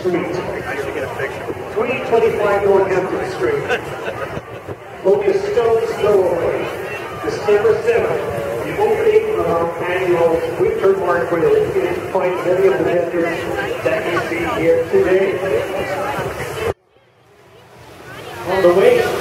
Get a picture. 325 Northampton Street. Focus Stone's Stowaway. December 7th, the opening of our annual winter market. You can find many of the vendors that you see here today. On the way